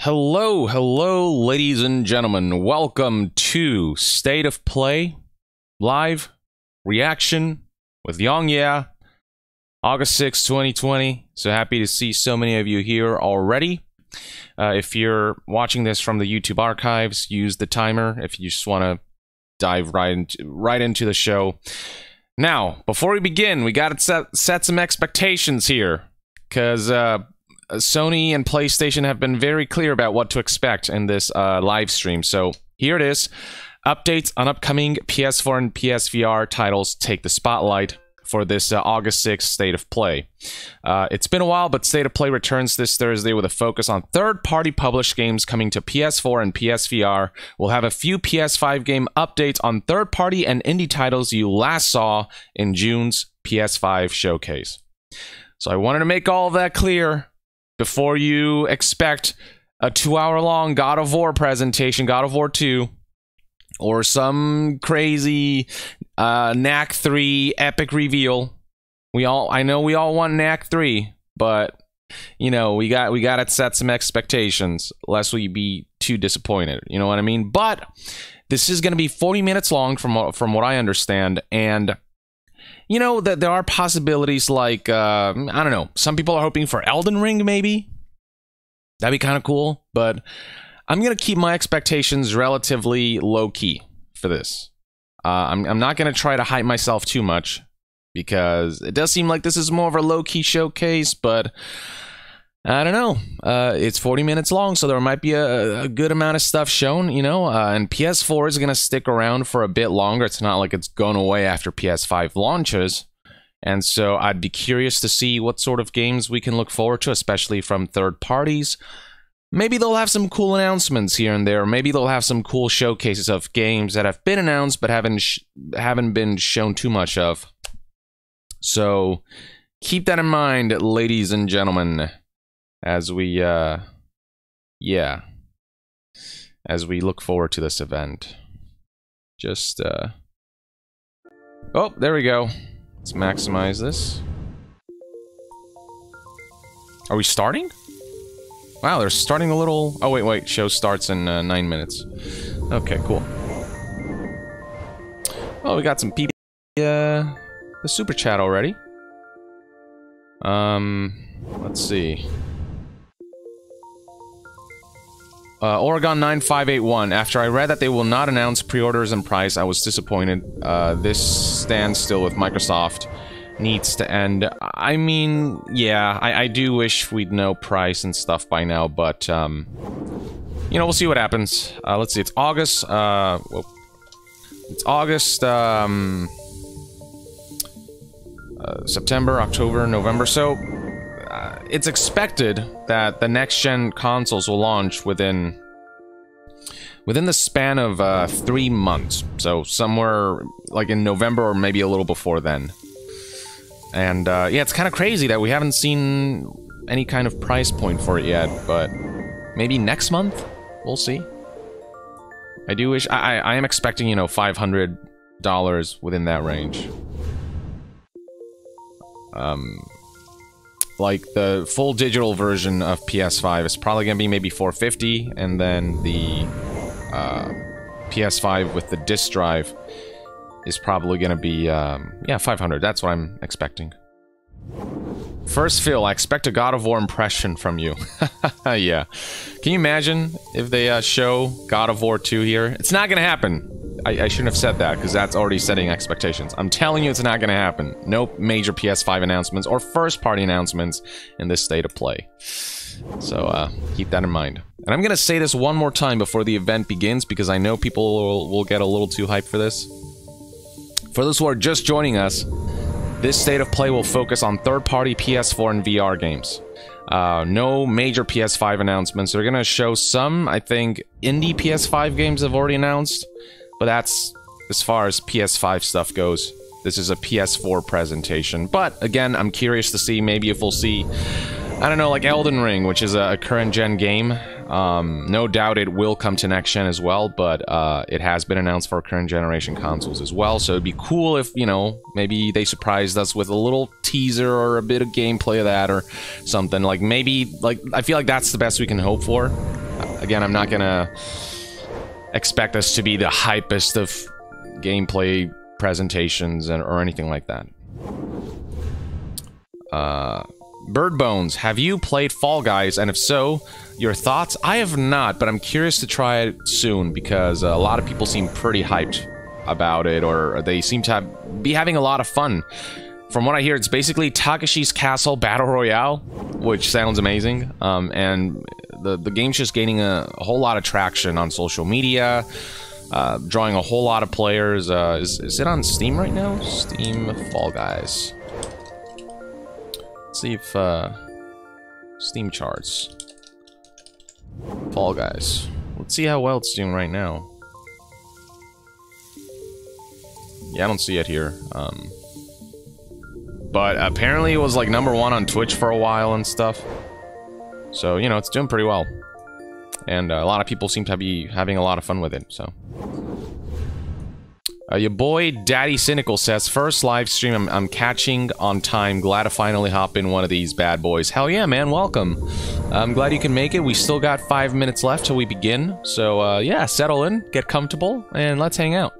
Hello, hello, ladies and gentlemen. Welcome to State of Play live reaction with YongYea, August 6, 2020. So happy to see so many of you here already. Uh, if you're watching this from the YouTube archives, use the timer if you just want to dive right into, right into the show. Now, before we begin, we got to set, set some expectations here because uh, Sony and PlayStation have been very clear about what to expect in this uh, live stream. So here it is updates on upcoming PS4 and PSVR titles take the spotlight for this uh, August 6th State of Play. Uh, it's been a while, but State of Play returns this Thursday with a focus on third party published games coming to PS4 and PSVR. We'll have a few PS5 game updates on third party and indie titles you last saw in June's PS5 showcase. So I wanted to make all of that clear before you expect a two hour long God of War presentation, God of War 2, or some crazy uh, Knack 3 epic reveal. We all, I know we all want Knack 3, but you know we got we got to set some expectations lest we be too disappointed. You know what I mean? But this is going to be 40 minutes long from from what I understand, and you know that there are possibilities like uh, I don't know. Some people are hoping for Elden Ring, maybe. That'd be kind of cool, but I'm gonna keep my expectations relatively low key for this. Uh, I'm I'm not gonna try to hype myself too much because it does seem like this is more of a low key showcase, but. I don't know. Uh, it's 40 minutes long, so there might be a, a good amount of stuff shown, you know. Uh, and PS4 is going to stick around for a bit longer. It's not like it's gone away after PS5 launches. And so I'd be curious to see what sort of games we can look forward to, especially from third parties. Maybe they'll have some cool announcements here and there. Maybe they'll have some cool showcases of games that have been announced but haven't haven't been shown too much of. So keep that in mind, ladies and gentlemen as we uh yeah as we look forward to this event. Just uh oh there we go. Let's maximize this. Are we starting? Wow they're starting a little oh wait wait show starts in uh, nine minutes. Okay cool. Oh we got some people uh the super chat already. Um let's see Uh, Oregon 9581. After I read that they will not announce pre-orders and price, I was disappointed. Uh, this standstill with Microsoft needs to end. I mean, yeah, I, I, do wish we'd know price and stuff by now, but, um, you know, we'll see what happens. Uh, let's see, it's August, uh, well, it's August, um, uh, September, October, November, so it's expected that the next gen consoles will launch within within the span of uh, three months. So somewhere like in November or maybe a little before then. And uh, yeah, it's kind of crazy that we haven't seen any kind of price point for it yet, but maybe next month we'll see. I do wish I I am expecting you know five hundred dollars within that range. Um, like the full digital version of PS5 is probably gonna be maybe 450, and then the uh, PS5 with the disc drive is probably gonna be um, yeah 500. That's what I'm expecting. First, Phil, I expect a God of War impression from you. yeah. Can you imagine if they uh, show God of War 2 here? It's not gonna happen. I, I shouldn't have said that, because that's already setting expectations. I'm telling you it's not going to happen. No major PS5 announcements or first-party announcements in this state of play. So, uh, keep that in mind. And I'm going to say this one more time before the event begins, because I know people will, will get a little too hyped for this. For those who are just joining us, this state of play will focus on third-party PS4 and VR games. Uh, no major PS5 announcements. They're going to show some, I think, indie PS5 games have already announced. But that's as far as PS5 stuff goes. This is a PS4 presentation. But again, I'm curious to see maybe if we'll see, I don't know, like Elden Ring, which is a, current gen game. Um, no doubt it will come to next gen as well, but uh, it has been announced for current generation consoles as well. So it'd be cool if, you know, maybe they surprised us with a little teaser or a bit of gameplay of that or something. Like maybe, like, I feel like that's the best we can hope for. again, I'm not gonna expect us to be the hypest of gameplay presentations and, or anything like that. Uh, Bird Bones, have you played Fall Guys? And if so, your thoughts? I have not, but I'm curious to try it soon because a lot of people seem pretty hyped about it, or they seem to have, be having a lot of fun. From what I hear, it's basically Takeshi's Castle Battle Royale, which sounds amazing. Um, and the, the game's just gaining a, a, whole lot of traction on social media, uh, drawing a whole lot of players. Uh, is, is it on Steam right now? Steam Fall Guys. Let's see if uh, Steam charts. Fall Guys. Let's see how well it's doing right now. Yeah, I don't see it here. Um, but apparently it was like number one on Twitch for a while and stuff. So, you know, it's doing pretty well. And uh, a lot of people seem to be having a lot of fun with it, so... Uh, your boy Daddy Cynical says, first live stream I'm, I'm, catching on time. Glad to finally hop in one of these bad boys. Hell yeah, man, welcome. I'm glad you can make it. We still got five minutes left till we begin. So, uh, yeah, settle in, get comfortable, and let's hang out.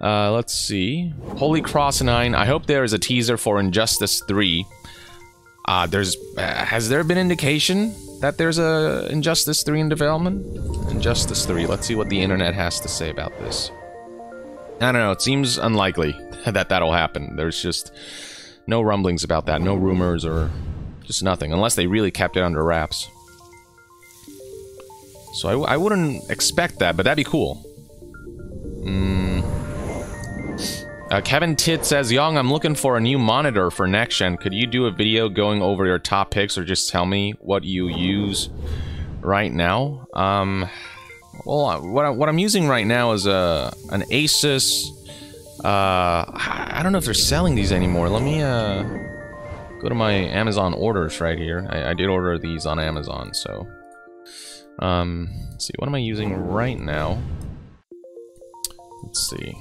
Uh, let's see. Holy Cross 9. I hope there is a teaser for Injustice 3. Uh, there's... Uh, has there been indication that there's a Injustice 3 in development? Injustice 3. Let's see what the internet has to say about this. I don't know, it seems unlikely that that'll happen. There's just no rumblings about that, no rumors or just nothing, unless they really kept it under wraps. So I, I wouldn't expect that, but that'd be cool. Mm. Uh, Kevin Tit says, Yong, I'm looking for a new monitor for next gen. Could you do a video going over your top picks or just tell me what you use right now? Um, well, uh, what, I, what I'm using right now is a an Asus. Uh, I don't know if they're selling these anymore. Let me uh, go to my Amazon orders right here. I, I did order these on Amazon, so. Um, see, what am I using right now? Let's see.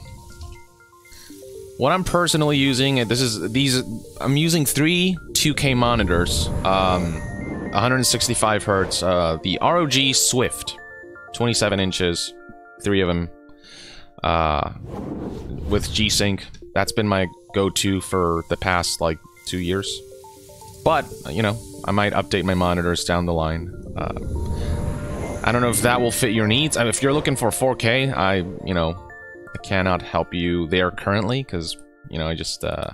What I'm personally using, this is these. I'm using three 2K monitors, um, 165 hertz. Uh, the ROG Swift. 27 inches, three of them, uh, with G-Sync. That's been my go-to for the past, like, two years. But, you know, I might update my monitors down the line. Uh, I don't know if that will fit your needs. I mean, if you're looking for 4K, I, you know, cannot help you there currently, because, you know, I just, uh...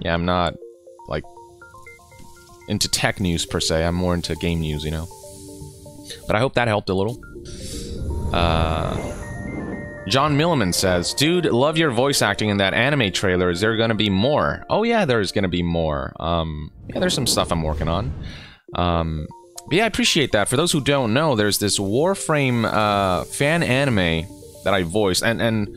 Yeah, I'm not, like, into tech news, per se. I'm more into game news, you know? But I hope that helped a little. Uh, John Milliman says, Dude, love your voice acting in that anime trailer. Is there gonna be more? Oh yeah, there's gonna be more. Um, yeah, there's some stuff I'm working on. Um, but yeah, I appreciate that. For those who don't know, there's this Warframe uh, fan anime that I voiced, and and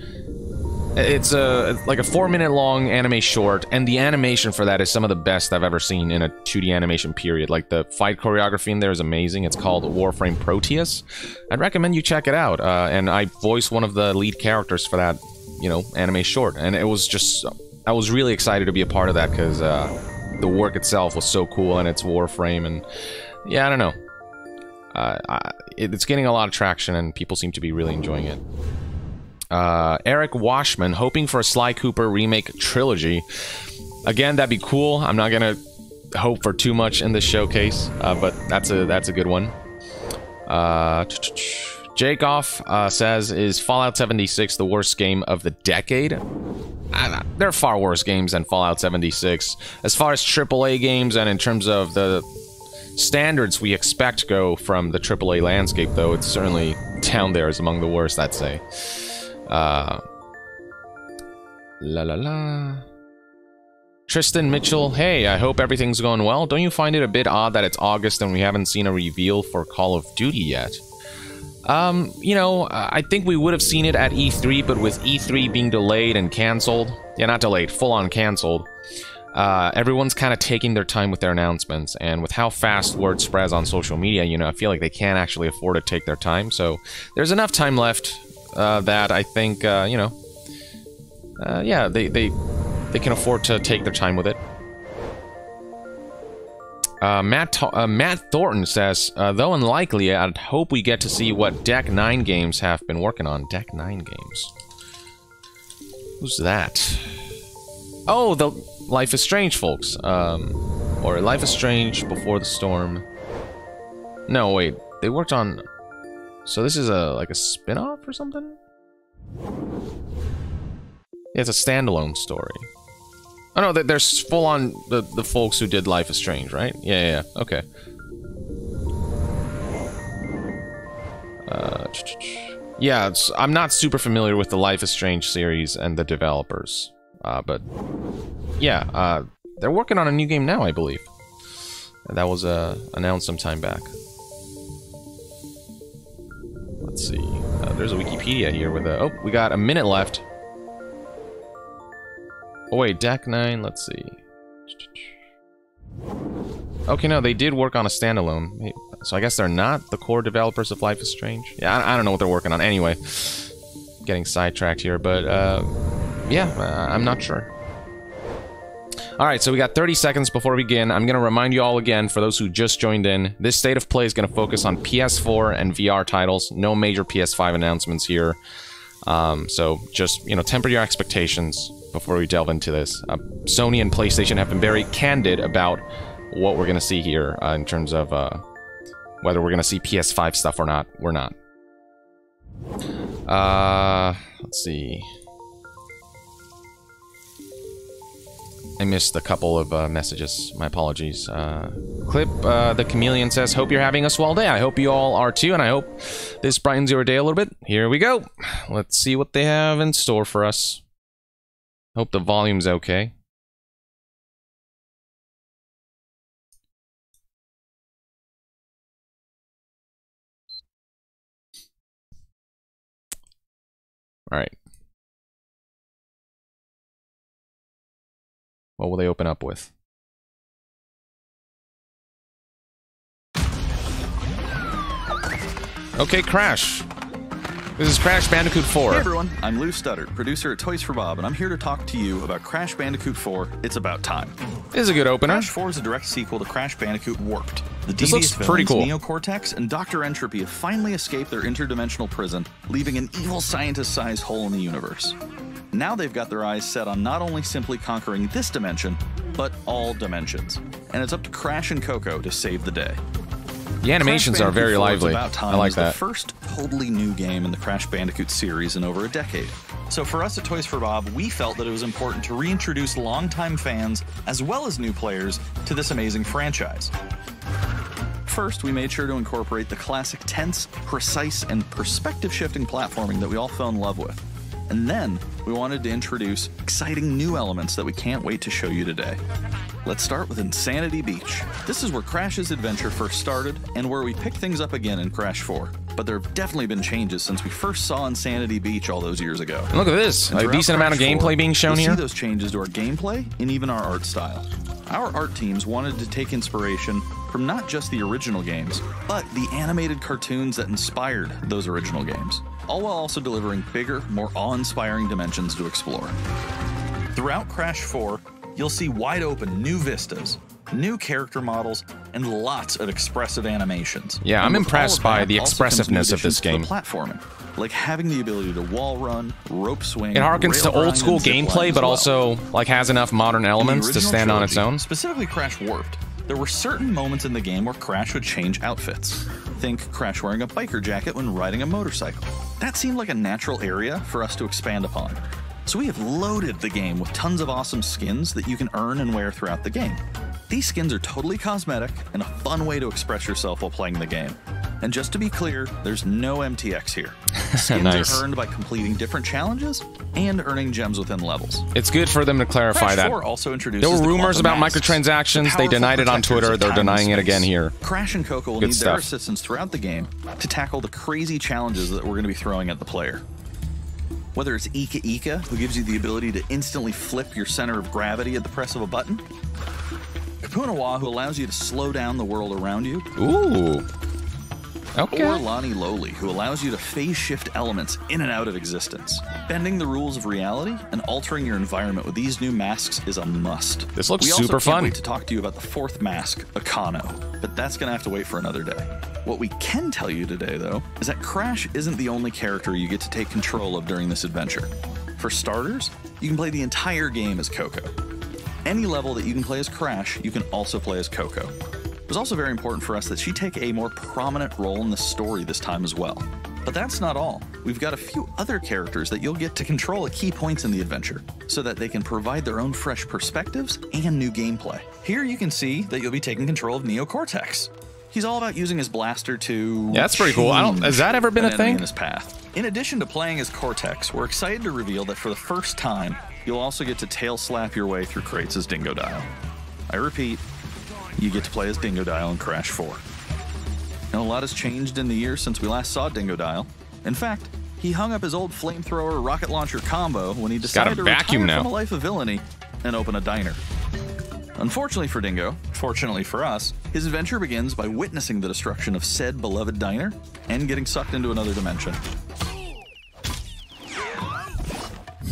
it's a like a four minute long anime short, and the animation for that is some of the best I've ever seen in a 2D animation period. Like the fight choreography in there is amazing. It's called Warframe Proteus. I'd recommend you check it out. Uh, and I voiced one of the lead characters for that, you know, anime short, and it was just I was really excited to be a part of that because uh, the work itself was so cool, and it's Warframe, and yeah, I don't know. Uh, I, it's getting a lot of traction, and people seem to be really enjoying it. Uh, Eric Washman, hoping for a Sly Cooper remake trilogy. Again, that'd be cool. I'm not gonna hope for too much in this showcase, uh, but that's a that's a good one. Uh, Jake off uh, says, "Is Fallout 76 the worst game of the decade?" Uh, there are far worse games than Fallout 76. As far as AAA games and in terms of the standards we expect go from the AAA landscape, though, it's certainly down there as among the worst, I'd say. Uh, la la la. Tristan Mitchell, hey, I hope everything's going well. Don't you find it a bit odd that it's August and we haven't seen a reveal for Call of Duty yet? Um, you know, I think we would have seen it at E3, but with E3 being delayed and cancelled, yeah, not delayed, full on cancelled, uh, everyone's kind of taking their time with their announcements, and with how fast word spreads on social media, you know, I feel like they can't actually afford to take their time, so there's enough time left uh, that I think, uh, you know, uh, yeah, they, they, they can afford to take their time with it. Uh, Matt uh, Matt Thornton says, uh, though unlikely, I'd hope we get to see what Deck Nine Games have been working on. Deck Nine Games. Who's that? Oh, the Life is Strange folks. Um, or Life is Strange Before the Storm. No, wait. They worked on. So this is a like a spin-off or something. Yeah, it's a standalone story. Oh no, they're full on the the folks who did Life is Strange, right? Yeah, yeah, yeah. okay. Uh, yeah, I'm not super familiar with the Life is Strange series and the developers, uh, but yeah, uh, they're working on a new game now, I believe. That was uh, announced some time back. Let's see. Uh, there's a Wikipedia here with a. Oh, we got a minute left. Oh wait, Deck 9, let's see. Okay, no, they did work on a standalone. So I guess they're not the core developers of Life is Strange. Yeah, I, don't know what they're working on. Anyway, getting sidetracked here, but uh, yeah, uh, I'm not sure. Alright, so we got 30 seconds before we begin. I'm going to remind you all again, for those who just joined in, this State of Play is going to focus on PS4 and VR titles. No major PS5 announcements here. Um, so just, you know, temper your expectations before we delve into this. Uh, Sony and PlayStation have been very candid about what we're going to see here uh, in terms of uh, whether we're going to see PS5 stuff or not. We're not. Uh, let's see. I missed a couple of uh, messages. My apologies. Uh, Clip, uh, the chameleon says, Hope you're having a swell day. I hope you all are too, and I hope this brightens your day a little bit. Here we go. Let's see what they have in store for us. Hope the volume's okay. All right. What will they open up with? Okay, Crash. This is Crash Bandicoot 4. Hey everyone, I'm Lou Studdard, producer at Toys for Bob, and I'm here to talk to you about Crash Bandicoot 4 It's About Time. This is a good opener. Crash 4 is a direct sequel to Crash Bandicoot Warped. The this looks pretty cool. Neo Cortex and Dr. N. Tropy have finally escaped their interdimensional prison, leaving an evil scientist-sized hole in the universe. Now they've got their eyes set on not only simply conquering this dimension, but all dimensions. And it's up to Crash and Coco to save the day. The animations are very lively. I like that. The first totally new game in the Crash Bandicoot series in over a decade. So for us at Toys for Bob, we felt that it was important to reintroduce longtime fans as well as new players to this amazing franchise. First, we made sure to incorporate the classic tense, precise, and perspective-shifting platforming that we all fell in love with. And then, we wanted to introduce exciting new elements that we can't wait to show you today. Let's start with Insanity Beach. This is where Crash's adventure first started and where we pick things up again in Crash 4. But there have definitely been changes since we first saw Insanity Beach all those years ago. look at this, a decent amount of gameplay 4, being shown here. see those changes to our gameplay and even our art style. Our art teams wanted to take inspiration from not just the original games, but the animated cartoons that inspired those original games, all while also delivering bigger, more awe-inspiring dimensions to explore. Throughout Crash 4, you'll see wide open new vistas, new character models, and lots of expressive animations. Yeah, I'm impressed by the expressiveness of this game. Platforming, like having the ability to wall run, rope swing. It harkens to old school gameplay, but well. also like has enough modern elements to stand trilogy, on its own. Specifically, Crash Warped. There were certain moments in the game where Crash would change outfits. Think Crash wearing a biker jacket when riding a motorcycle. That seemed like a natural area for us to expand upon. So we have loaded the game with tons of awesome skins that you can earn and wear throughout the game. These skins are totally cosmetic and a fun way to express yourself while playing the game. And just to be clear, there's no MTX here. Skins nice. are earned by completing different challenges and earning gems within levels. It's good for them to clarify Crash that. 4 also introduces there were rumors about masks, microtransactions. They denied it on Twitter. They're denying it again here. Crash and Coco will good need stuff. their assistance throughout the game to tackle the crazy challenges that we're going to be throwing at the player. Whether it's Ika Ika, who gives you the ability to instantly flip your center of gravity at the press of a button, Kupuna-Wa, who allows you to slow down the world around you. Ooh. Okay. or Lani-Loli, who allows you to phase shift elements in and out of existence. Bending the rules of reality and altering your environment with these new masks is a must. This looks we also super can't fun. Wait to talk to you about the fourth mask, Akano, but that's gonna have to wait for another day. What we can tell you today, though, is that Crash isn't the only character you get to take control of during this adventure. For starters, you can play the entire game as Coco. Any level that you can play as Crash, you can also play as Coco. It was also very important for us that she take a more prominent role in the story this time as well. But that's not all. We've got a few other characters that you'll get to control at key points in the adventure, so that they can provide their own fresh perspectives and new gameplay. Here you can see that you'll be taking control of Neo Cortex. He's all about using his blaster to. Yeah, that's pretty cool. I don't- has that ever been a thing? In his path. In addition to playing as Cortex, we're excited to reveal that for the first time, you'll also get to tail slap your way through crates as Dingodile. I repeat, you get to play as Dingodile in Crash 4. Now, a lot has changed in the years since we last saw Dingodile. In fact, he hung up his old flamethrower rocket launcher combo when he decided to vacuum retire now. from a life of villainy and open a diner. Unfortunately for Dingo, fortunately for us, his adventure begins by witnessing the destruction of said beloved diner and getting sucked into another dimension.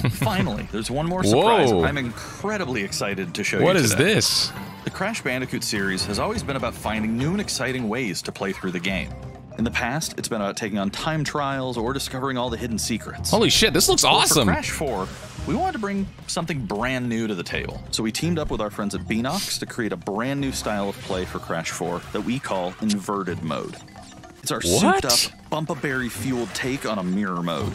Finally, there's one more surprise Whoa. I'm incredibly excited to show What you What is this? The Crash Bandicoot series has always been about finding new and exciting ways to play through the game. In the past, it's been about taking on time trials or discovering all the hidden secrets. Holy shit, this looks awesome. For Crash 4, we wanted to bring something brand new to the table. So we teamed up with our friends at Beenox to create a brand new style of play for Crash 4 that we call N. Verted mode. It's our What? souped up, Wumpa-berry fueled take on a mirror mode.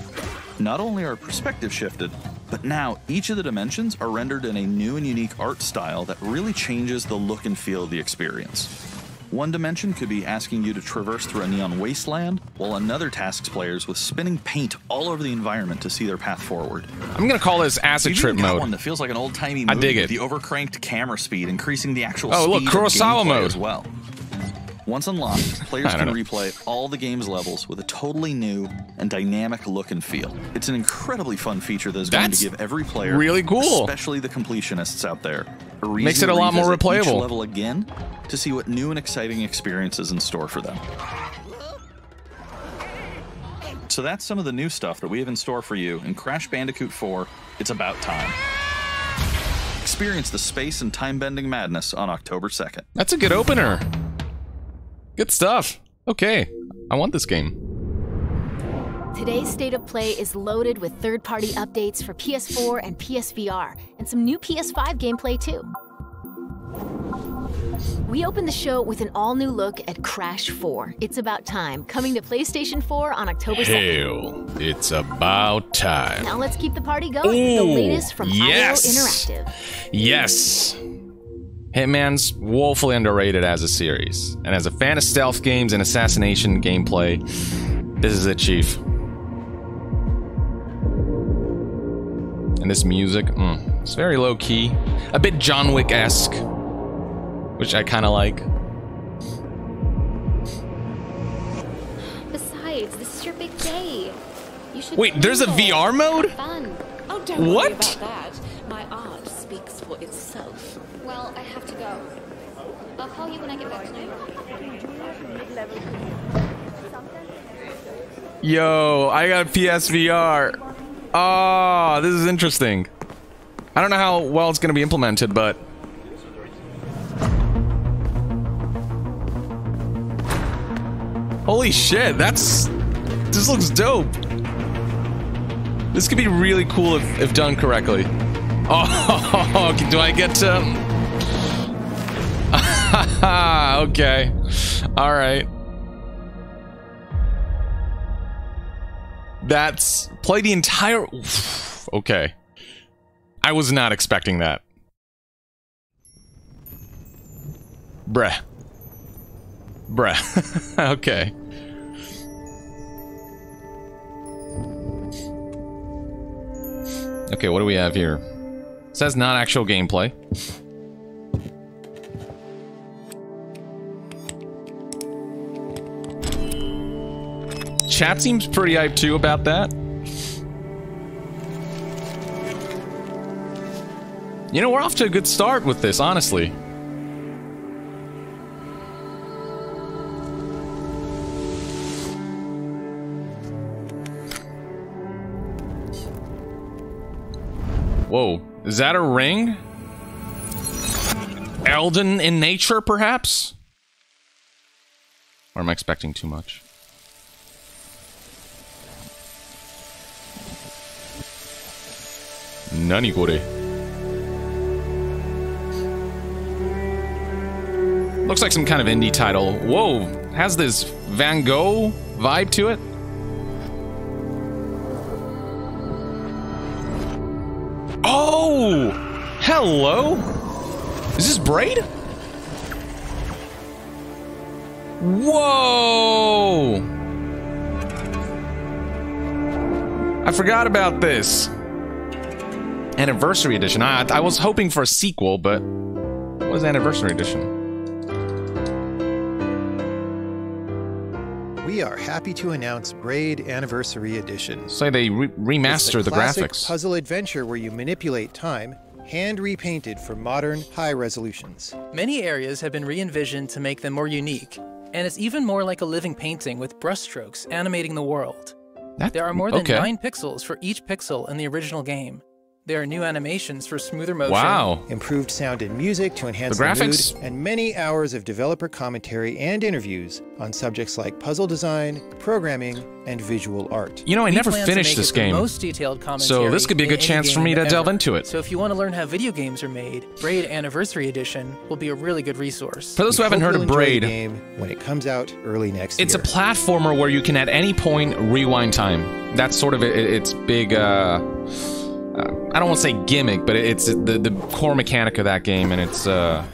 Not only are perspective shifted, but now each of the dimensions are rendered in a new and unique art style that really changes the look and feel of the experience. One dimension could be asking you to traverse through a neon wasteland, while another tasks players with spinning paint all over the environment to see their path forward. I'm gonna call this acid We've trip even got mode. one that feels like an old timey I dig it. the overcranked camera speed, increasing the actual Oh, look, Kurosawa mode. as well. Once unlocked, players can know. replay all the game's levels with a totally new and dynamic look and feel. It's an incredibly fun feature that is going to give every player, really cool. especially the completionists out there, a reason Makes it a lot more replayable. level again to see what new and exciting experiences in store for them. So that's some of the new stuff that we have in store for you in Crash Bandicoot 4. It's about time. Experience the space and time bending madness on October 2nd. That's a good opener. Good stuff. Okay, I want this game. Today's State of Play is loaded with third party updates for PS4 and PSVR, and some new PS5 gameplay too. We open the show with an all new look at Crash 4. It's About Time, coming to PlayStation 4 on October 2nd. Hell, it's about time. Now let's keep the party going with the latest from yes. IO Interactive. Yes. Hitman's woefully underrated as a series, and as a fan of stealth games and assassination gameplay, this is it, Chief. And this music, mm, it's very low key, a bit John Wick esque, which I kind of like. Besides, this is your big day. You should Wait, there's a. VR mode? Fun. Oh, don't worry What? about that. My art speaks for itself. Well, I have to go. I'll you when I get back to New York. Yo, I got PSVR. Oh, ah, this is interesting. I don't know how well it's going to be implemented, but. Holy shit, that's. This looks dope. This could be really cool if, if done correctly. Oh, do I get to. okay. Alright. That's play the entire. Okay, I was not expecting that. Bruh. Bruh. okay. Okay, what do we have here? It says not actual gameplay. chat seems pretty hyped too about that. You know, we're off to a good start with this, honestly. Whoa. Is that a ring? Elden in nature, perhaps? Or am I expecting too much? Nani kore? Looks like some kind of indie title. Whoa, has this Van Gogh vibe to it? Oh! Hello! Is this Braid? Whoa! I forgot about this. Anniversary edition. I, I was hoping for a sequel, but what is Anniversary edition? We are happy to announce Braid Anniversary Edition. Say they re- remaster the classic graphics. puzzle adventure where you manipulate time, hand repainted for modern high resolutions. Many areas have been re envisioned to make them more unique, and it's even more like a living painting with brushstrokes animating the world. That- There are more than okay. 9 pixels for each pixel in the original game. There are new animations for smoother motion. Wow. Improved sound and music to enhance The the, graphics- mood, and many hours of developer commentary and interviews on subjects like puzzle design, programming, and visual art. You know, I We never plan finished this game. most detailed commentary So this could be a good chance for me game to delve into it. So if you want to learn how video games are made, Braid Anniversary Edition will be a really good resource. For those who haven't heard of Braid, game when it comes out early next it's a platformer where you can at any point rewind time. That's sort of it, its big. Uh, I don't want to say gimmick, but it's the the core mechanic of that game, and it's uh,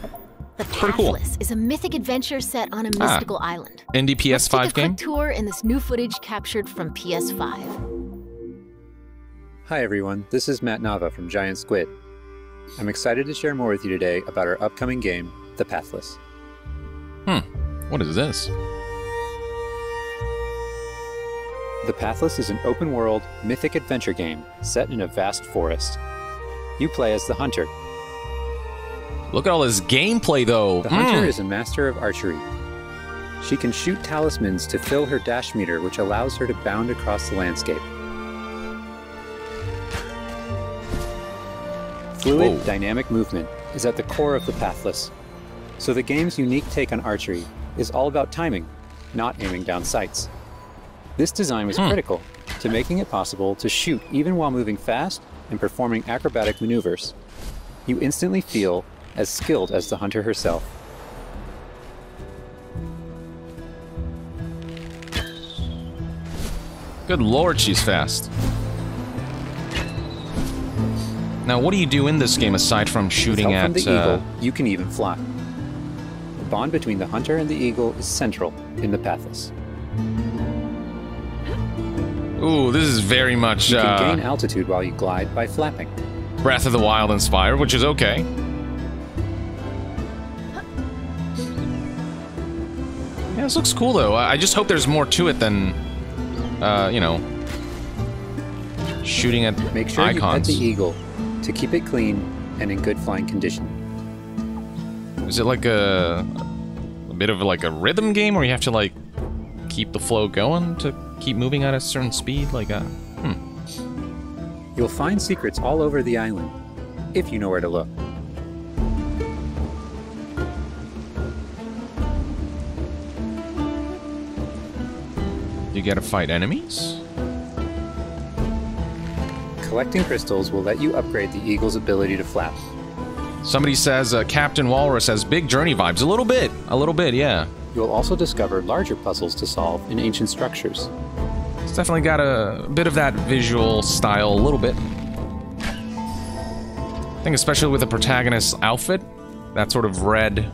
The Pretty cool. Pathless is a mythic adventure set on a Ah. mystical island. indie Let's take PS5 a game. quick tour in this new footage captured from PS5. Hi everyone, this is Matt Nava from Giant Squid. I'm excited to share more with you today about our upcoming game, The Pathless. Hmm. What is this? The Pathless is an open world, mythic adventure game set in a vast forest. You play as the Hunter. Look at all this gameplay, though. The Hunter Hmm. is a master of archery. She can shoot talismans to fill her dash meter, which allows her to bound across the landscape. Fluid, Whoa. dynamic movement is at the core of the Pathless. So the game's unique take on archery is all about timing, not aiming down sights. This design was Hmm. critical to making it possible to shoot even while moving fast and performing acrobatic maneuvers. You instantly feel as skilled as the hunter herself. Good lord, she's fast. Now, what do you do in this game aside from shooting at? the uh, eagle, you can even fly. The bond between the hunter and the eagle is central in the Pathless. Ooh, this is very much You can uh, gain altitude while you glide by flapping. Breath of the Wild inspired, which is okay. Yeah, this looks cool though. I just hope there's more to it than, uh, you know, shooting at Make sure icons. you pet the eagle to keep it clean and in good flying condition. Is it like a, a bit of like a rhythm game where you have to like keep the flow going to keep moving at a certain speed? Like, uh, hmm. You'll find secrets all over the island, if you know where to look. You gotta fight enemies. Collecting crystals will let you upgrade the eagle's ability to flap. Somebody says uh, Captain Walrus has big journey vibes. A little bit. A little bit, yeah. You will also discover larger puzzles to solve in ancient structures. It's definitely got a bit of that visual style, a little bit. I think especially with the protagonist's outfit, that sort of red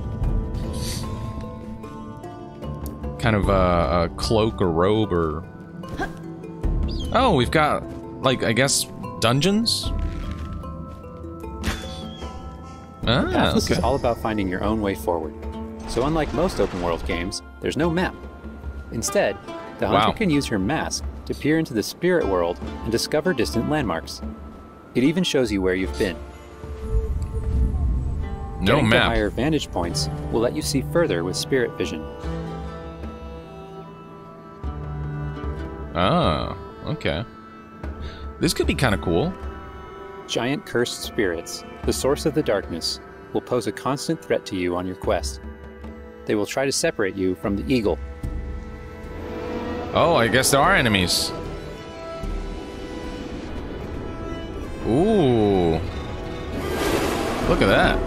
kind of uh, a cloak or robe or oh, we've got like I guess dungeons. Ah, Pathless okay. is all about finding your own way forward. So unlike most open world games, there's no map. Instead, the hunter Wow. can use her mask to peer into the spirit world and discover distant landmarks. It even shows you where you've been. No Getting to map. higher vantage points will let you see further with spirit vision. Ah, okay. This could be kind of cool. Giant cursed spirits, the source of the darkness, will pose a constant threat to you on your quest. They will try to separate you from the eagle. Oh, I guess there are enemies. Ooh. Look at that.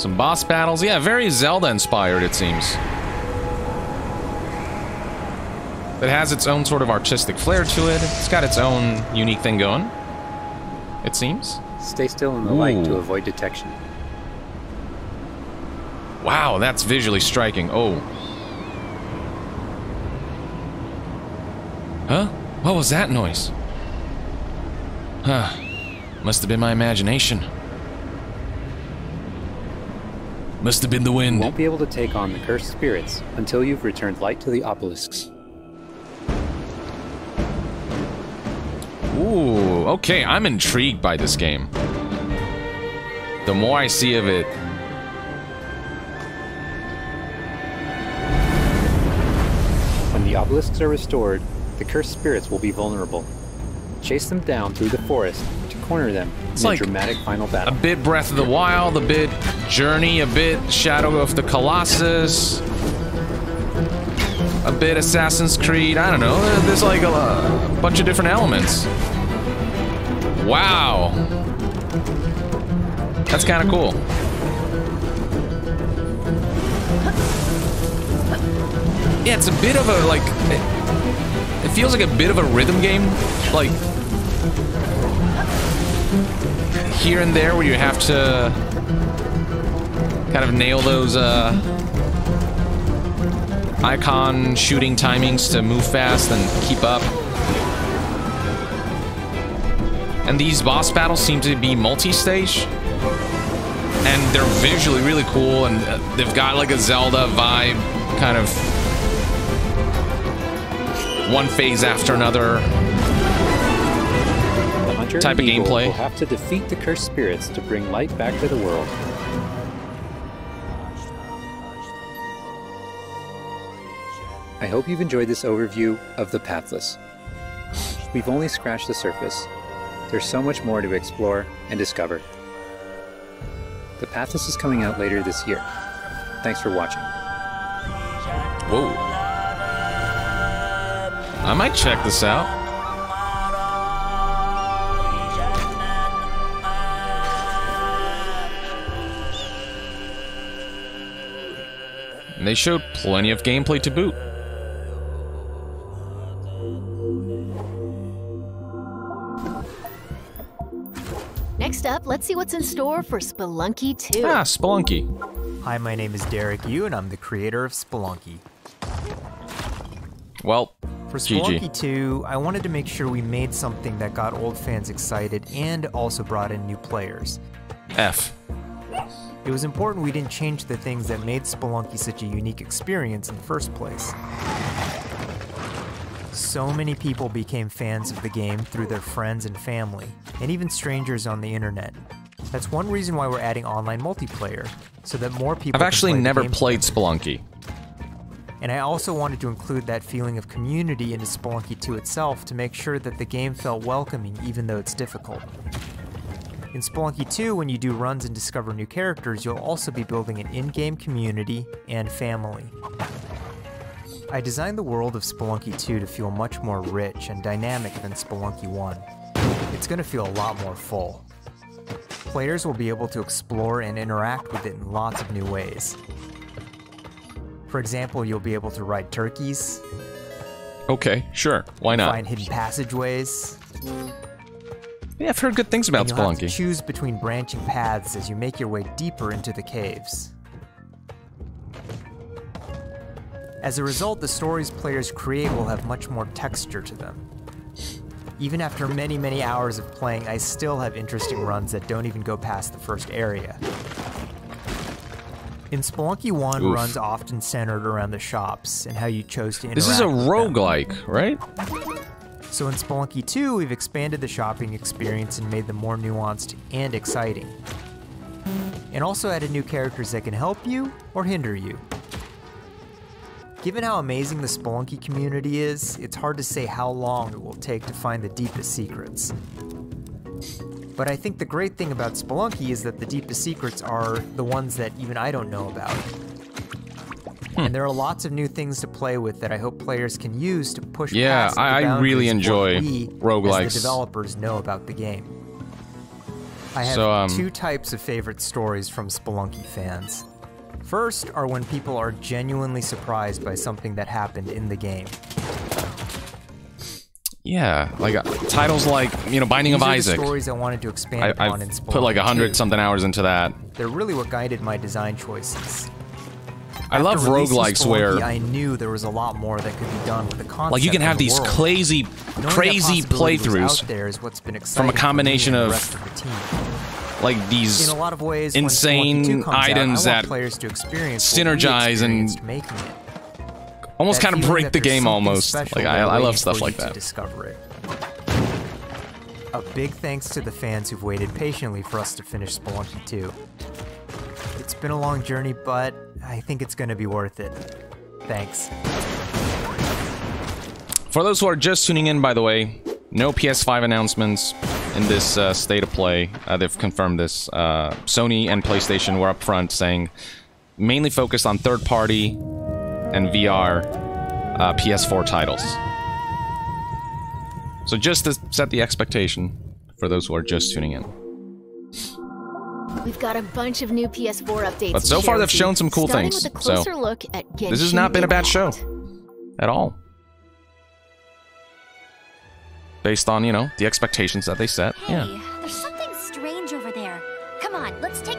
Some boss battles. Yeah, very Zelda inspired, it seems. It has its own sort of artistic flair to it. It's got its own unique thing going. It seems. Stay still in the light to avoid detection. Wow, that's visually striking. Oh. Huh? What was that noise? Huh. Must have been my imagination. Must have been the You wind. won't be able to take on the cursed spirits until you've returned light to the obelisks. Ooh, okay, I'm intrigued by this game. The more I see of it, the obelisks are restored, the cursed spirits will be vulnerable. Chase them down through the forest to corner them It's in like a dramatic final battle. a bit Breath of the Wild, a bit Journey, a bit Shadow of the Colossus, a bit Assassin's Creed. I don't know. There's like a, a bunch of different elements. Wow. That's kind of cool. Yeah, it's a bit of a like. It, it feels like a bit of a rhythm game, like here and there where you have to kind of nail those uh, icon shooting timings to move fast and keep up. And these boss battles seem to be multi-stage. And they're visually really cool, and uh, they've got like a Zelda vibe, kind of one phase after another. The type of gameplay. will have to defeat the cursed spirits to bring light back to the world. I hope you've enjoyed this overview of The Pathless. We've only scratched the surface. There's so much more to explore and discover. The Pathless is coming out later this year. Thanks for watching. Whoa. I might check this out. And they showed plenty of gameplay to boot. Next up, let's see what's in store for Spelunky 2. Ah, Spelunky. Hi, my name is Derek Yu, and I'm the creator of Spelunky. Well, For. Spelunky 2, I wanted to make sure we made something that got old fans excited and also brought in new players. F. It was important we didn't change the things that made Spelunky such a unique experience in the first place. So many people became fans of the game through their friends and family, and even strangers on the internet. That's one reason why we're adding online multiplayer, so that more people I've can actually never played Spelunky. And I also wanted to include that feeling of community into Spelunky 2 itself to make sure that the game felt welcoming even though it's difficult. In Spelunky 2, when you do runs and discover new characters, you'll also be building an in-game community and family. I designed the world of Spelunky 2 to feel much more rich and dynamic than Spelunky 1. It's going to feel a lot more full. Players will be able to explore and interact with it in lots of new ways. For example, you'll be able to ride turkeys, Okay, sure. Why not? find hidden passageways, Yeah, I've heard good things about and you'll have to choose between branching paths as you make your way deeper into the caves. As a result, the stories players create will have much more texture to them. Even after many, many hours of playing, I still have interesting runs that don't even go past the first area. In Spelunky 1, Oof. runs often centered around the shops and how you chose to interact This is a roguelike, right? So in Spelunky 2, we've expanded the shopping experience and made them more nuanced and exciting. And also added new characters that can help you or hinder you. Given how amazing the Spelunky community is, it's hard to say how long it will take to find the deepest secrets. But I think the great thing about Spelunky is that the deepest secrets are the ones that even I don't know about. Hmm. And there are lots of new things to play with that I hope players can use to push Yeah, past the I- I really enjoy we, roguelikes. as the developers know about the game. I have So, um, two types of favorite stories from Spelunky fans. First are when people are genuinely surprised by something that happened in the game. Yeah, like uh, titles like you know Binding These of Isaac. stories I wanted to expand I, in I've put like a hundred something hours into that. They're really what guided my design choices. I love After roguelikes where I knew there was a lot more that could be done with the concept. like you can have the these world. crazy, Knowing crazy playthroughs out there is what's been from a exciting for me combination of of the like these In a lot of ways, insane 2 out, items that players to experience synergize and making it. Almost kind of break the game almost. Like I, I love stuff like that. discover it. A big thanks to the fans who've waited patiently for us to finish Spelunky 2. It's been a long journey, but I think it's going to be worth it. Thanks. For those who are just tuning in, by the way, no PS5 announcements in this uh, state of play. Uh, they've confirmed this. Uh, Sony and PlayStation were up front saying mainly focused on third-party and VR uh, PS4 titles. So just to set the expectation for those who are just tuning in. We've got a bunch of new PS4 updates. But so far they've shown some cool starting things, With a so look at This has not been a bad show at all. Based on, you know, the expectations that they set. Hey, Yeah. there's something strange over there. Come on, let's take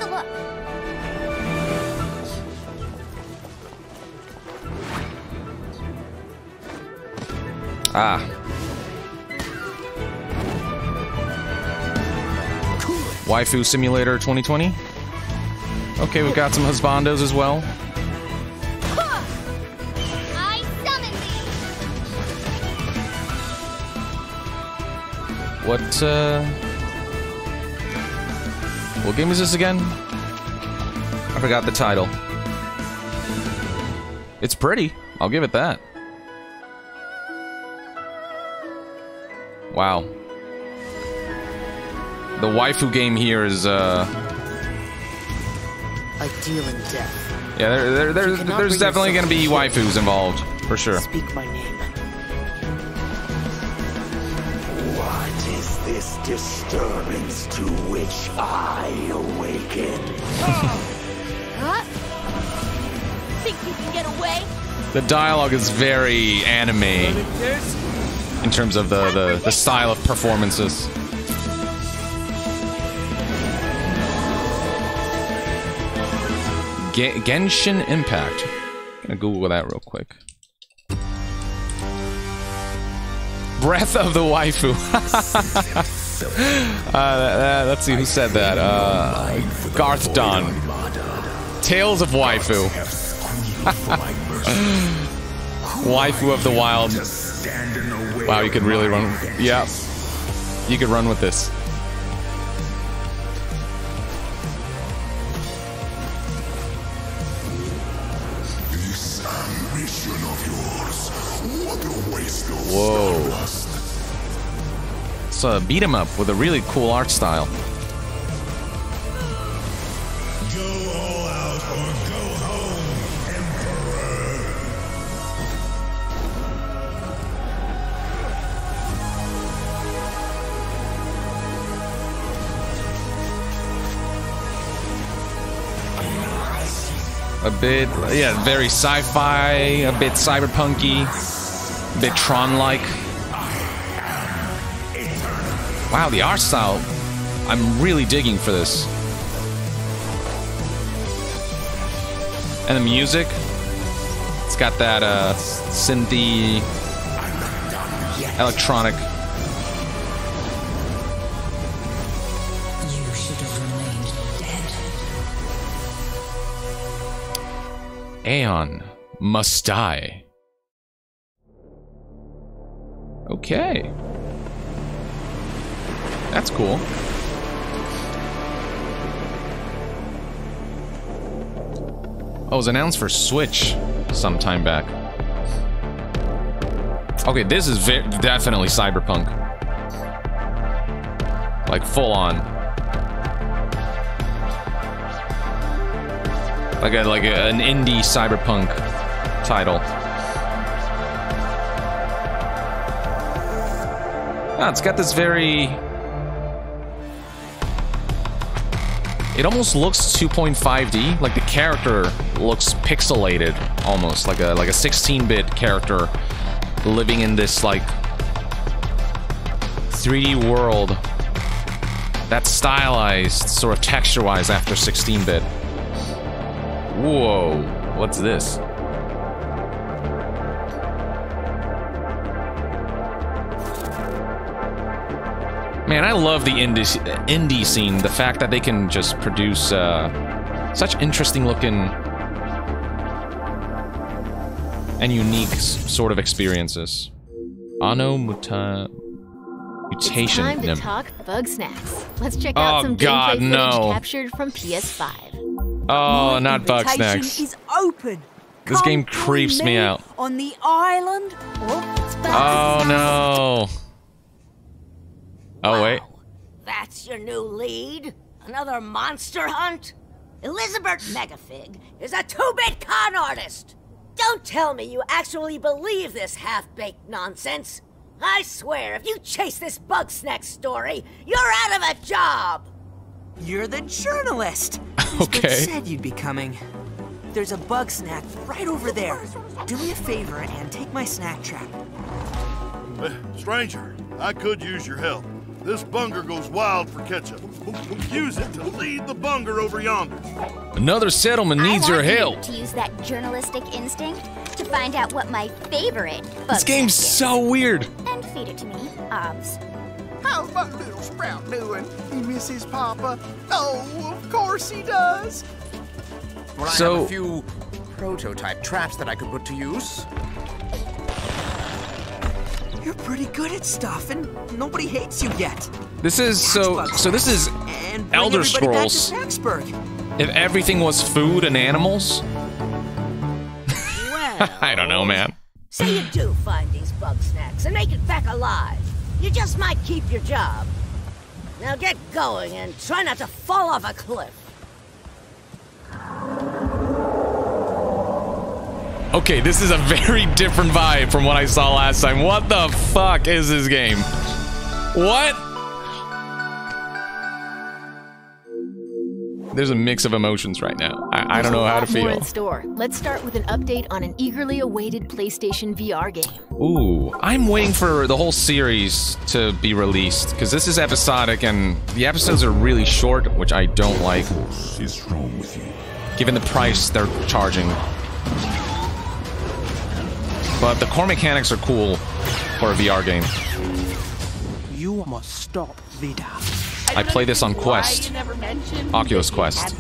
Ah. Waifu Simulator 2020. Okay, we've got some husbandos as well. What, uh... What game is this again? I forgot the title. It's pretty. I'll give it that. Wow. The waifu game here is, uh... I deal in death. Yeah, there, there, there, You there's definitely gonna be waifus involved, for sure. Speak my name. What is this disturbance to which I awaken? Huh? Think you can get away? The dialogue is very anime in terms of the, the, the style of performances. Ge- Genshin Impact. I'm gonna Google that real quick. Breath of the Waifu. uh, uh, let's see who said that. Uh, Garth Don. Tales of Waifu. Waifu of the Wild. Wow, you could really run. Yeah. You could run with this. This ambition of yours, what a waste of Whoa. A beat 'em up with a really cool art style. A bit, yeah, very sci-fi, a bit cyberpunky, a bit Tron-like. Wow, the art style, I'm really digging for this. And the music, it's got that uh, synthy, electronic. Aeon must die. Okay. That's cool. Oh, it was announced for Switch some time back. Okay, this is definitely cyberpunk. Like full on. Like a like a, an indie cyberpunk title. Ah, it's got this very It almost looks 2.5D, like the character looks pixelated almost, like a like a 16-bit character living in this like 3D world that's stylized, sort of texture-wise after 16-bit. Whoa, what's this? Man, I love the indie indie scene. The fact that they can just produce uh, such interesting looking and unique sort of experiences. Ano muta mutation. Time to talk bug snacks. Let's check out Oh, some God, gameplay no. footage captured from PS5. Oh, not bug Invitation snacks. is open. This Come game creeps me out. On the island. Oh no. Oh wait. That's your new lead? Another monster hunt? Elizabeth Megafig is a two-bit con artist! Don't tell me you actually believe this half-baked nonsense! I swear, if you chase this bug snack story, you're out of a job! You're the journalist. Okay. said you'd be coming. There's a bug snack right over there. Do me a favor and take my snack trap. Eh, Stranger, I could use your help. This bunger goes wild for ketchup. Use it to lead the bunger over yonder. Another settlement needs I your want you help. To use that journalistic instinct to find out what my favorite bug This game's snack so weird. And feed it to me, obs. How's my little sprout doing? He misses Papa? Oh, of course he does. Well, I So- have a few prototype traps that I could put to use. You're pretty good at stuff, and nobody hates you yet. This is so so this is And bring Elder everybody back to Scrolls. If everything was food and animals. Well, I don't know, man. Say you do find these bug snacks and make it back alive. You just might keep your job. Now get going and try not to fall off a cliff. Okay, this is a very different vibe from what I saw last time. What the fuck is this game? What? There's a mix of emotions right now. I, I don't know how to There's a lot More feel. in store. Let's start with an update on an eagerly awaited PlayStation VR game. Ooh, I'm waiting for the whole series to be released because this is episodic and the episodes are really short, which I don't like. is wrong with you. Given the price they're charging. But the core mechanics are cool for a VR game. You must stop Vader. I play this on Quest. Oculus Quest.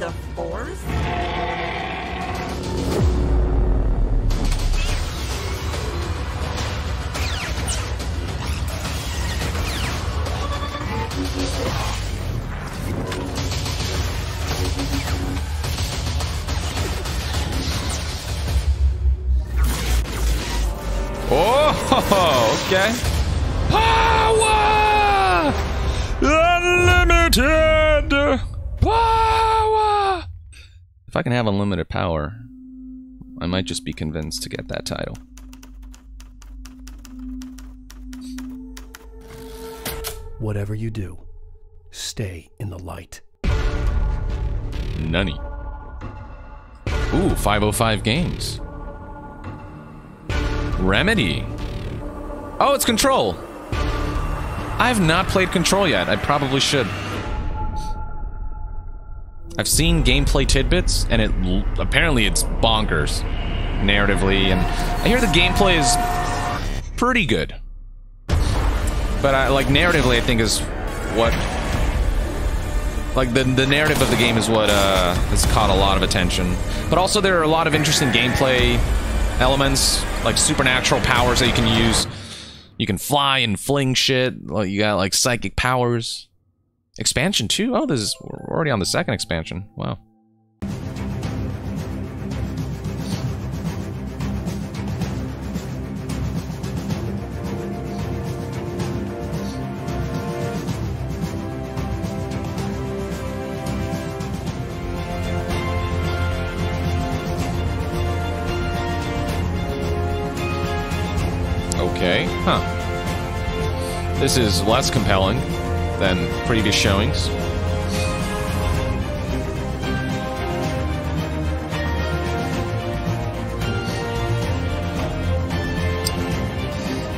I can have unlimited power, I might just be convinced to get that title. Whatever you do, stay in the light. Nunny. Ooh, 505 games. Remedy. Oh, it's Control. I have not played Control yet. I probably should. I've seen gameplay tidbits, and it apparently it's bonkers, narratively, and I hear the gameplay is pretty good. But I like narratively, I think is what like the the narrative of the game is what uh, has caught a lot of attention. But also there are a lot of interesting gameplay elements, like supernatural powers that you can use. You can fly and fling shit. Like you got like psychic powers. Expansion 2? Oh, this is, we're already on the second expansion. Wow. Okay, huh. This is less compelling than previous showings.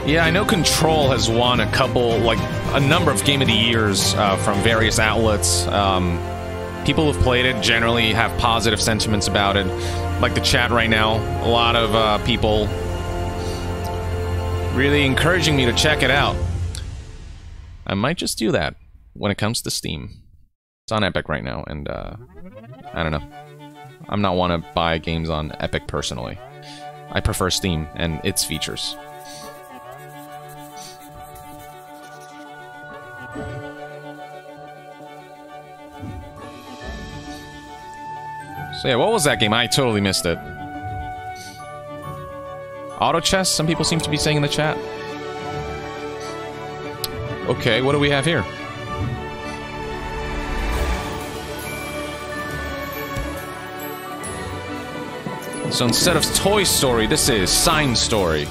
Yeah, I know Control has won a couple, like a number of Game of the Years uh, from various outlets. Um, people who've played it generally have positive sentiments about it. Like the chat right now, a lot of uh, people really encouraging me to check it out. I might just do that when it comes to Steam. It's on Epic right now, and uh, I don't know. I'm not one to buy games on Epic personally. I prefer Steam and its features. So yeah, what was that game? I totally missed it. Auto chess, some people seem to be saying in the chat. Okay, what do we have here? So instead of Toy Story, this is Sign Story.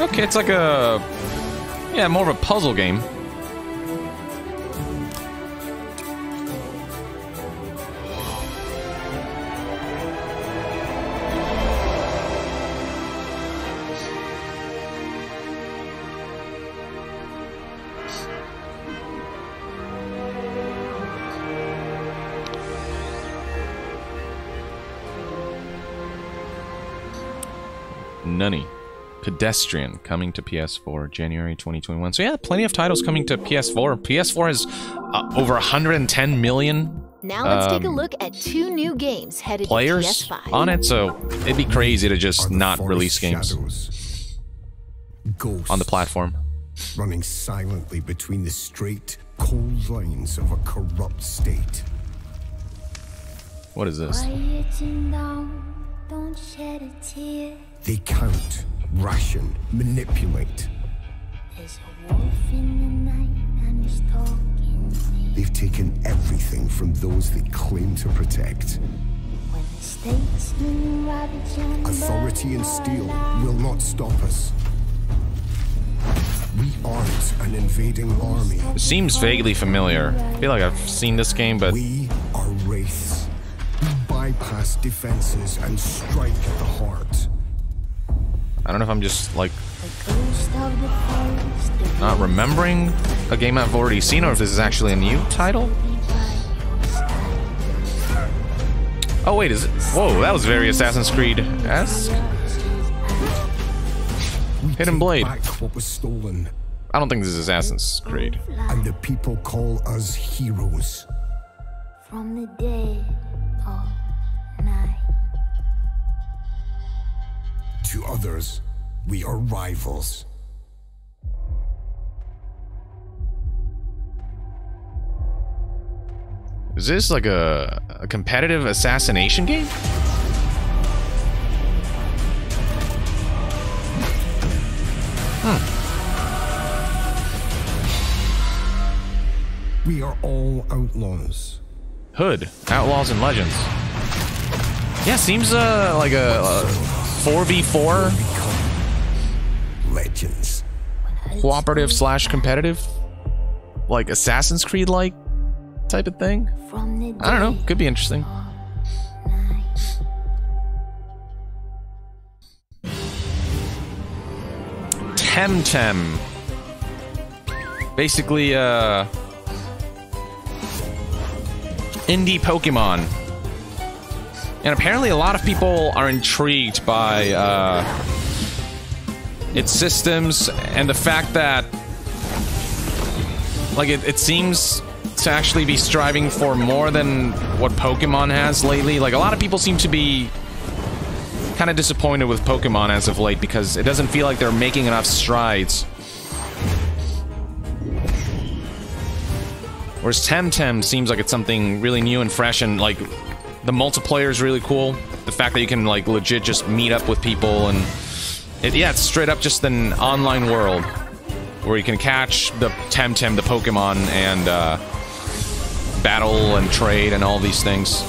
Okay, it's like a... Yeah, more of a puzzle game. Pedestrian coming to PS4 January 2021. So yeah, plenty of titles coming to PS4. PS4 has uh, over 110 million Now let's take a um, look at two new games headed players to PS5. on it, so it'd be crazy to just not release games on the platform. running silently between the straight, cold lines of a corrupt state. What is this? Don't shed a tear. They count, ration, manipulate. There's a wolf in the night and he's talking. They've taken everything from those they claim to protect. When the statesman ravage Authority and steel will not stop us. We aren't an invading army. It seems vaguely familiar. I feel like I've seen this game, but We are wraiths. We bypass defenses and strike at the heart. I don't know if I'm just like not remembering a game I've already seen, or if this is actually a new title. Oh wait, is it? Whoa, that was very Assassin's Creed-esque. Hidden Blade. What was stolen. I don't think this is Assassin's Creed. And the people call us heroes. From the dead all night. To others, we are rivals. Is this like a, a competitive assassination game? We are all outlaws. Hood, Outlaws and Legends. Yeah, seems uh, like a, a 4v4 Legends. cooperative slash competitive, like Assassin's Creed like type of thing. I don't know. Could be interesting. Temtem. Basically, uh, indie Pokemon. And apparently, a lot of people are intrigued by uh, its systems and the fact that, like, it, it seems to actually be striving for more than what Pokemon has lately. Like, a lot of people seem to be kind of disappointed with Pokemon as of late because it doesn't feel like they're making enough strides. Whereas Temtem seems like it's something really new and fresh and like the multiplayer is really cool. The fact that you can like legit just meet up with people and it, yeah, it's straight up just an online world where you can catch the Temtem, the Pokemon, and uh, battle and trade and all these things.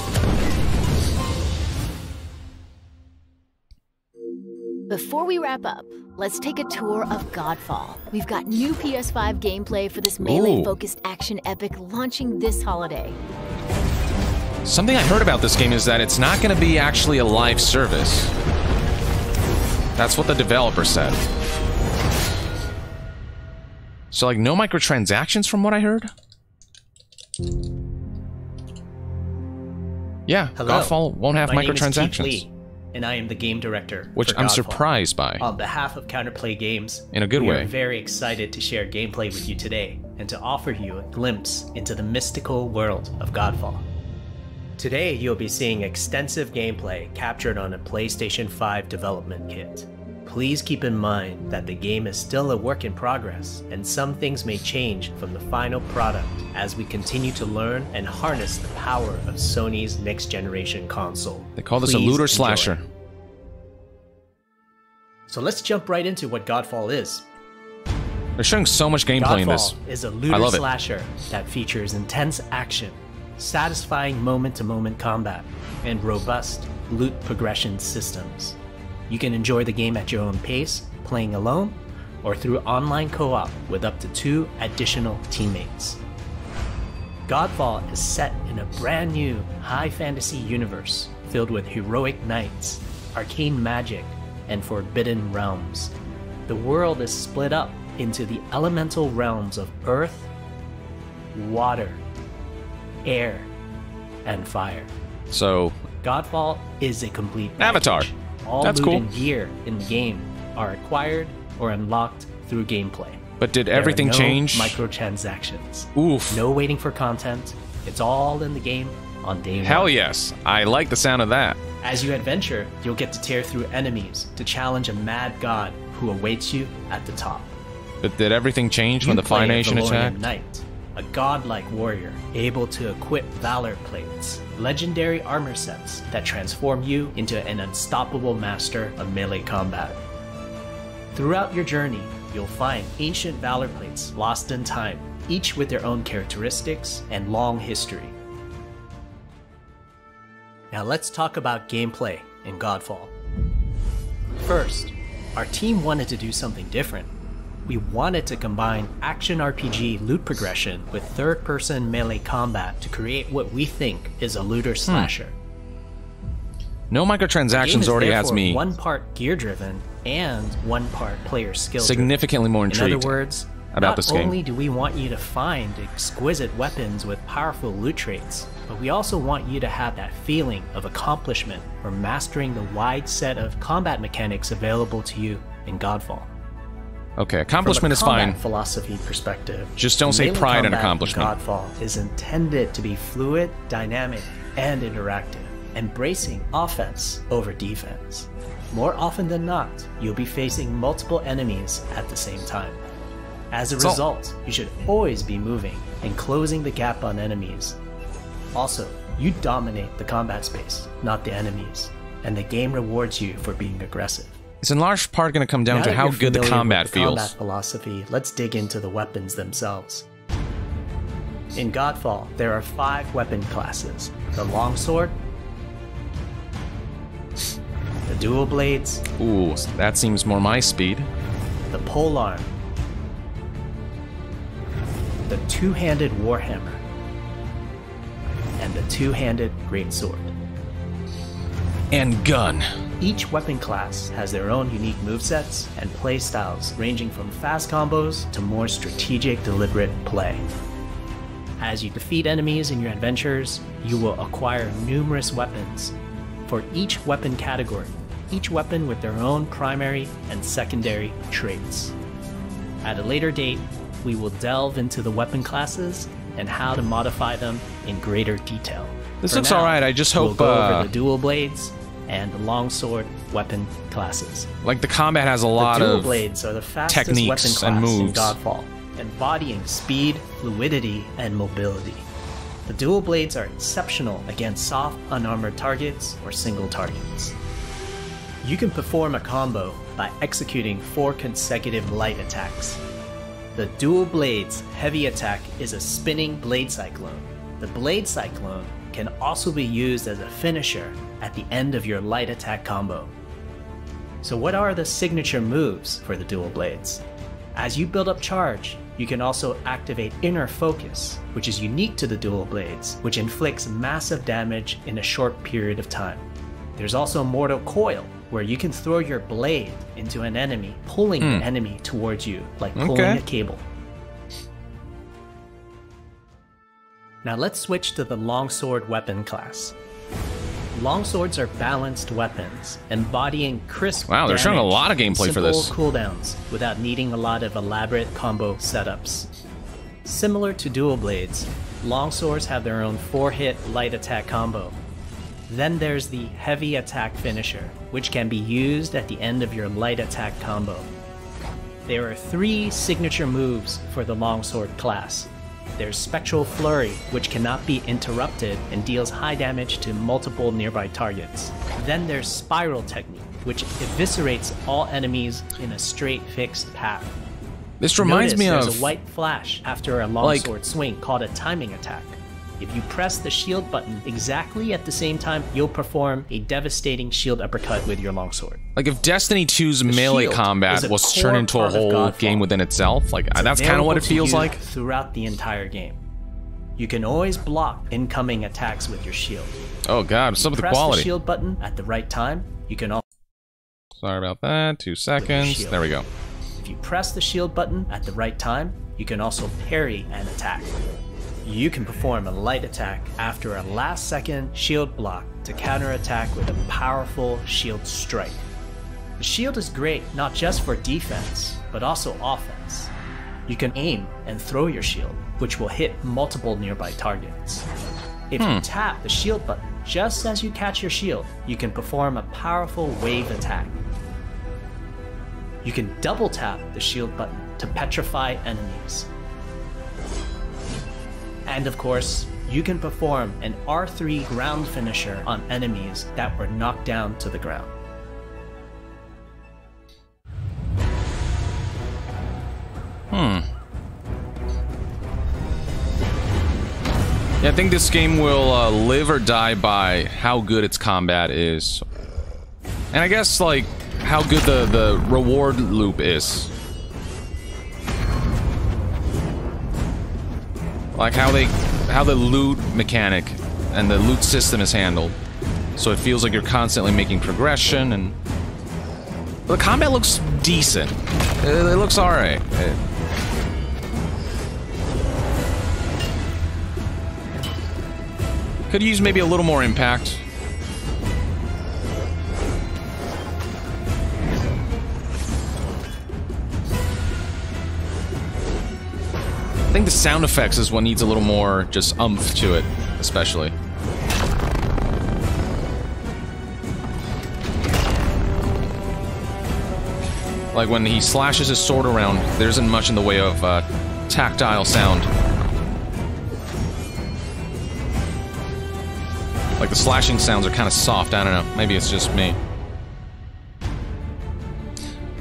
Before we wrap up, let's take a tour of Godfall. We've got new PS5 gameplay for this melee focused action epic launching this holiday. Something I heard about this game is that it's not going to be actually a live service. That's what the developer said. So, like, no microtransactions from what I heard? Yeah, Hello. Godfall won't have My name is Keith microtransactions. Lee, and I am the game director. Which I'm Godfall. surprised by. On behalf of Counterplay Games, In a good we way. are very excited to share gameplay with you today and to offer you a glimpse into the mystical world of Godfall. Today, you'll be seeing extensive gameplay captured on a PlayStation 5 development kit. Please keep in mind that the game is still a work in progress, and some things may change from the final product as we continue to learn and harness the power of Sony's next generation console. They call this a looter enjoy. slasher. So let's jump right into what Godfall is. They're showing so much gameplay in this. Godfall is a looter slasher that features intense action, satisfying moment to moment combat, and robust loot progression systems. You can enjoy the game at your own pace, playing alone, or through online co op with up to two additional teammates. Godfall is set in a brand new high fantasy universe filled with heroic knights, arcane magic, and forbidden realms. The world is split up into the elemental realms of earth, water, air, and fire. So, Godfall is a complete Avatar. All That's cool. and gear in the game are acquired or unlocked through gameplay. But did There everything no change? Microtransactions. Oof. No waiting for content. It's all in the game on day one. Hell yes. I like the sound of that. As you adventure, you'll get to tear through enemies to challenge a mad god who awaits you at the top. But did everything change You when the Fire Nation attacked? Knight, a godlike warrior able to equip valor plates, legendary armor sets that transform you into an unstoppable master of melee combat. Throughout your journey, you'll find ancient valor plates lost in time, each with their own characteristics and long history. Now let's talk about gameplay in Godfall. First, our team wanted to do something different. We wanted to combine action RPG loot progression with third person melee combat to create what we think is a looter hmm. slasher. No microtransactions already has me one part gear driven and one part player skill significantly more in intrigued other words, about not this game. only do we want you to find exquisite weapons with powerful loot traits, but we also want you to have that feeling of accomplishment or mastering the wide set of combat mechanics available to you in Godfall. Okay, accomplishment From a is fine. philosophy perspective. Just don't say pride and accomplishment. Godfall is intended to be fluid, dynamic, and interactive, embracing offense over defense. More often than not, you'll be facing multiple enemies at the same time. As a So- result, you should always be moving and closing the gap on enemies. Also, you dominate the combat space, not the enemies, and the game rewards you for being aggressive. It's in large part going to come down Now to how good the combat the feels. Combat philosophy. Let's dig into the weapons themselves. In Godfall, there are five weapon classes: the longsword, the dual blades, Ooh, that seems more my speed. the polearm, the two-handed warhammer, and the two-handed greatsword. And gun. Each weapon class has their own unique movesets and play styles, ranging from fast combos to more strategic, deliberate play. As you defeat enemies in your adventures, you will acquire numerous weapons. For each weapon category, each weapon with their own primary and secondary traits. At a later date, we will delve into the weapon classes and how to modify them in greater detail. This For looks now, alright, I just we'll hope, go uh, over the dual blades and the longsword weapon classes. Like the combat has a lot the dual of blades are the fastest weapon techniques class and in. Godfall, embodying speed, fluidity, and mobility. The dual blades are exceptional against soft, unarmored targets or single targets. You can perform a combo by executing four consecutive light attacks. The dual blades heavy attack is a spinning blade cyclone. The blade cyclone can also be used as a finisher at the end of your light attack combo. So, what are the signature moves for the dual blades? As you build up charge, you can also activate Inner Focus, which is unique to the dual blades, which inflicts massive damage in a short period of time. There's also Mortal Coil, where you can throw your blade into an enemy, pulling Hmm. the enemy towards you, like pulling Okay. a cable. Now let's switch to the longsword weapon class. Longswords are balanced weapons, embodying crisp. Wow, they're showing a lot of gameplay for simple this. cooldowns without needing a lot of elaborate combo setups. Similar to dual blades, longswords have their own 4-hit light attack combo. Then there's the heavy attack finisher, which can be used at the end of your light attack combo. There are three signature moves for the longsword class. There's Spectral Flurry, which cannot be interrupted and deals high damage to multiple nearby targets. Then there's Spiral Technique, which eviscerates all enemies in a straight fixed path. This reminds Notice me there's of a white flash after a like- longsword swing called a timing attack. If you press the shield button exactly at the same time, you'll perform a devastating shield uppercut with your longsword. like if Destiny 2's melee combat was turned into a whole game within itself. Like that's kind of what it feels like. throughout the entire game. You can always block incoming attacks with your shield. Oh god, what's up with the Press the shield button at the right time. You can also Sorry about that. Two seconds. There we go. If you press the shield button at the right time, you can also parry an attack. You can perform a light attack after a last second shield block to counterattack with a powerful shield strike. The shield is great not just for defense, but also offense. You can aim and throw your shield, which will hit multiple nearby targets. If Hmm. you tap the shield button just as you catch your shield, you can perform a powerful wave attack. You can double tap the shield button to petrify enemies. And of course, you can perform an R3 ground finisher on enemies that were knocked down to the ground. Hmm. Yeah, I think this game will uh, live or die by how good its combat is. And I guess, like, how good the, the reward loop is. Like how they, how the loot mechanic and the loot system is handled. So it feels like you're constantly making progression and... The combat looks decent. It, looks alright. Could use maybe a little more impact. Think the sound effects is what needs a little more just umph to it, especially. Like when he slashes his sword around, there isn't much in the way of uh, tactile sound. Like the slashing sounds are kind of soft. I don't know. Maybe it's just me.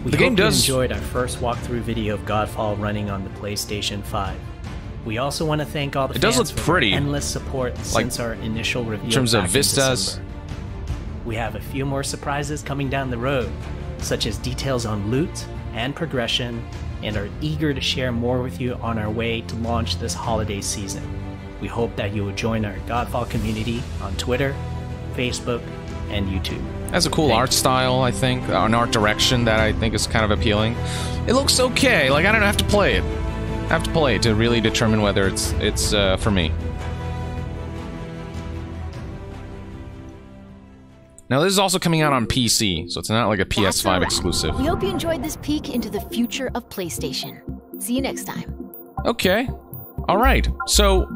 We The hope game does- you enjoyed our first walkthrough video of Godfall running on the PlayStation 5. We also want to thank all the It does fans look for pretty. endless support since our initial review. in terms of vistas. We have a few more surprises coming down the road, such as details on loot and progression, and are eager to share more with you on our way to launch this holiday season. We hope that you will join our Godfall community on Twitter, Facebook, and YouTube. Has a cool Thank art style, I think, an art direction that I think is kind of appealing. It looks okay. Like I don't have to play it. I have to play it to really determine whether it's it's uh, for me. Now this is also coming out on PC, so it's not like a PS5 a exclusive. We hope you enjoyed this peek into the future of PlayStation. See you next time. Okay. All right. So,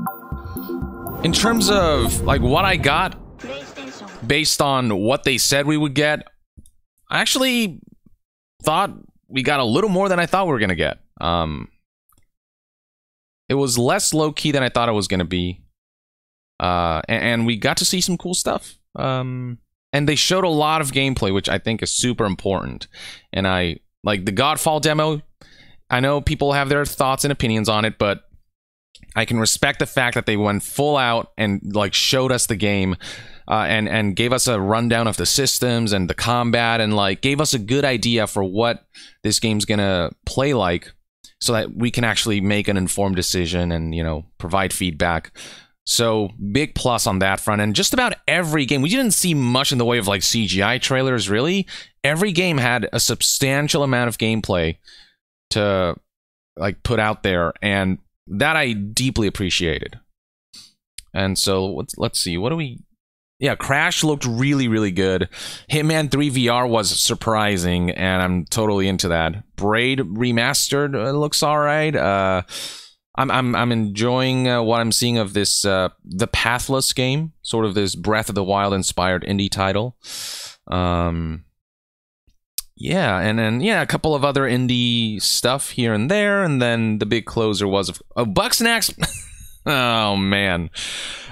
in terms of like what I got, based on what they said we would get, I actually thought we got a little more than I thought we were gonna get. Um, it was less low key than I thought it was gonna be. Uh, and, and we got to see some cool stuff. Um, and they showed a lot of gameplay, which I think is super important. And I like the Godfall demo. I know people have their thoughts and opinions on it, but I can respect the fact that they went full out and like showed us the game. Uh, and and gave us a rundown of the systems and the combat and like gave us a good idea for what this game's gonna play like so that we can actually make an informed decision and you know provide feedback. So big plus on that front. And just about every game we didn't see much in the way of like cgi trailers really. Every game had a substantial amount of gameplay to like put out there. And that i deeply appreciated and so let's let's see what do we yeah, Crash looked really, really good. Hitman 3 VR was surprising, and I'm totally into that. Braid remastered uh, looks all right. Uh, I'm I'm I'm enjoying uh, what I'm seeing of this uh, the Pathless game, sort of this Breath of the Wild inspired indie title. Um, yeah, and then yeah, a couple of other indie stuff here and there, and then the big closer was of oh, Bugsnax. oh man.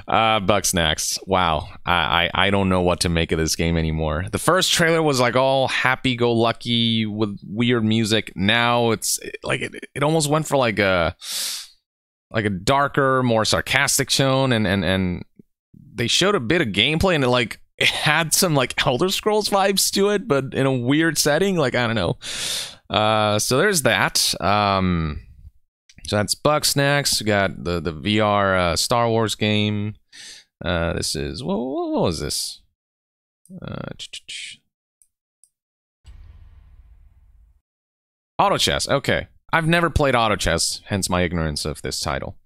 Uh, Bugsnax. Wow. I, I, I don't know what to make of this game anymore. The first trailer was like all happy go lucky with weird music. Now it's like it, it almost went for like a like a darker, more sarcastic tone and and and they showed a bit of gameplay and it like it had some like Elder Scrolls vibes to it, but in a weird setting. Like I don't know. Uh, so there's that. Um, so that's Bugsnax. We got the the VR uh, Star Wars game. Uh, this is what, what was this? Uh, Auto chess. Okay, I've never played auto chess, hence my ignorance of this title.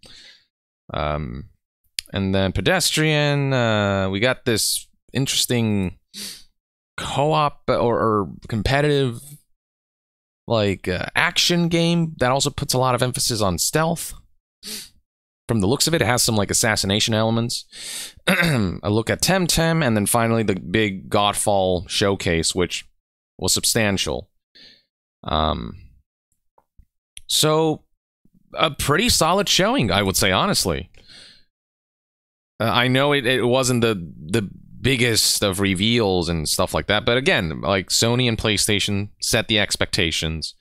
Um, and then pedestrian. Uh, we got this interesting co-op or, or competitive like uh, action game that also puts a lot of emphasis on stealth. From the looks of it, it has some like assassination elements. a look at Temtem, and then finally the big Godfall showcase, which was substantial. Um, so a pretty solid showing, I would say, honestly. Uh, I know it, it wasn't the the biggest of reveals and stuff like that. But again, like Sony and PlayStation set the expectations.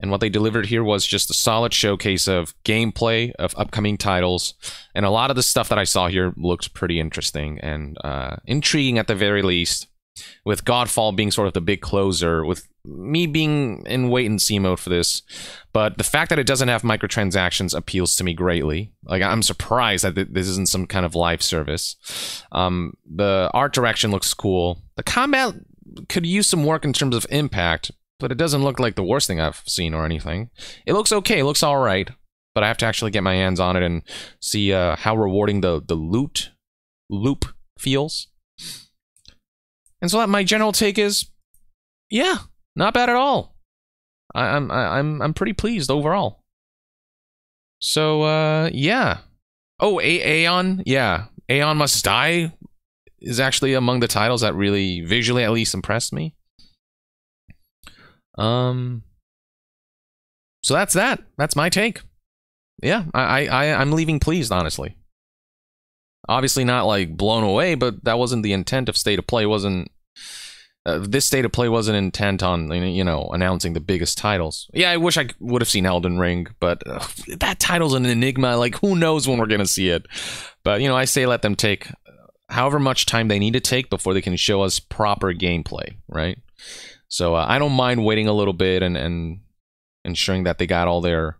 And what they delivered here was just a solid showcase of gameplay of upcoming titles. And a lot of the stuff that I saw here looked pretty interesting and uh, intriguing at the very least. With Godfall being sort of the big closer, with me being in wait and see mode for this, but the fact that it doesn't have microtransactions appeals to me greatly. Like I'm surprised that this isn't some kind of live service. Um, the art direction looks cool. The combat could use some work in terms of impact, but it doesn't look like the worst thing I've seen or anything. It looks okay. It looks all right, but I have to actually get my hands on it and see uh, how rewarding the the loot loop feels. And so that my general take is, yeah, not bad at all. I, I'm I'm I'm pretty pleased overall. So uh yeah. Oh, A- Aeon, yeah. Aeon Must Die is actually among the titles that really visually at least impressed me. Um So that's that. That's my take. Yeah, I I I'm leaving pleased, honestly. Obviously not like blown away, but that wasn't the intent of state of play. It wasn't uh, this state of play wasn't intent on you know announcing the biggest titles. Yeah, I wish I would have seen Elden Ring, but uh, that title's an enigma. Like who knows when we're gonna see it? But you know, I say let them take however much time they need to take before they can show us proper gameplay, right? So uh, I don't mind waiting a little bit and and ensuring that they got all their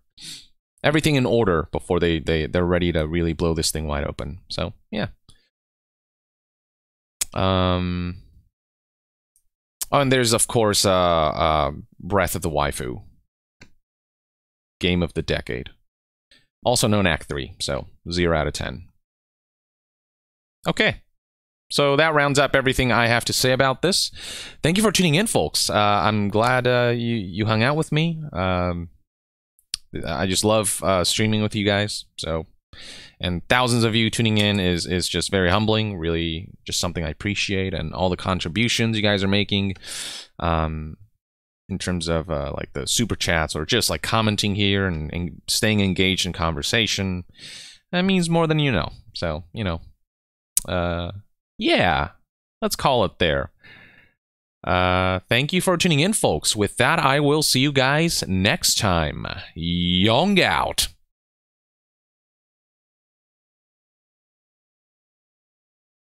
everything in order before they they they're ready to really blow this thing wide open. So yeah. Um Oh, and there's of course uh, uh, Breath of the Waifu, game of the decade, also known Act Three. So zero out of ten. Okay, so that rounds up everything I have to say about this. Thank you for tuning in, folks. Uh, I'm glad uh, you you hung out with me. Um, I just love uh, streaming with you guys. So and thousands of you tuning in is is just very humbling really just something i appreciate and all the contributions you guys are making um in terms of uh, like the super chats or just like commenting here and, and staying engaged in conversation. That means more than you know. So you know uh yeah let's call it there. Uh thank you for tuning in folks. With that i will see you guys next time. Yong out